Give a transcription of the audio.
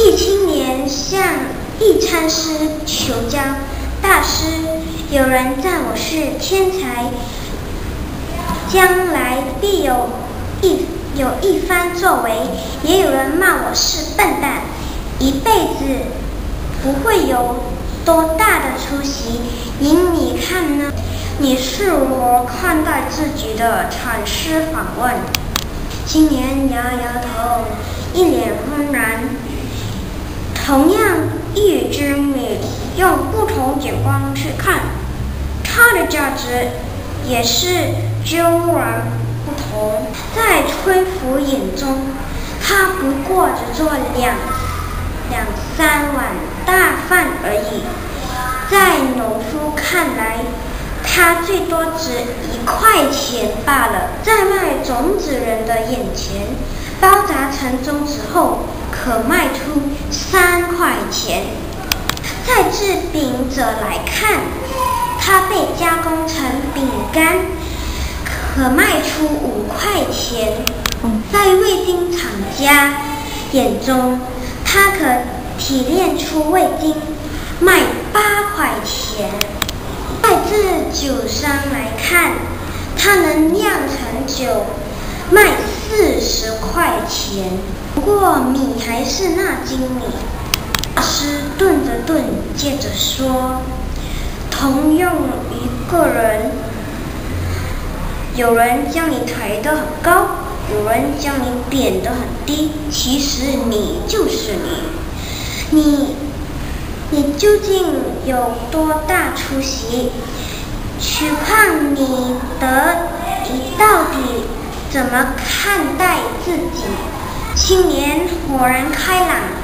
一青年向一参师求教，大师，有人赞我是天才，将来必有一有一番作为；也有人骂我是笨蛋，一辈子不会有多大的出息。您你看呢？你是如看待自己的阐释？访问。青年摇摇头，一脸茫然。同样一语之谜，用不同眼光去看，它的价值也是迥然不同。在崔福眼中，他不过只做两两三碗大饭而已；在农夫看来，他最多值一块钱罢了。在卖种子人的眼前，包扎成粽子后可卖出三块钱。在制饼者来看，它被加工成饼干，可卖出五块钱。在味精厂家眼中，它可提炼出味精，卖八块钱。在制酒商来看，它能酿成酒，卖四十块钱。不过米还是那斤米。大师顿着顿，接着说：“同样一个人，有人将你抬得很高，有人将你贬得很低。其实你就是你，你。”你究竟有多大出息？取看你得你到底怎么青年豁然开朗。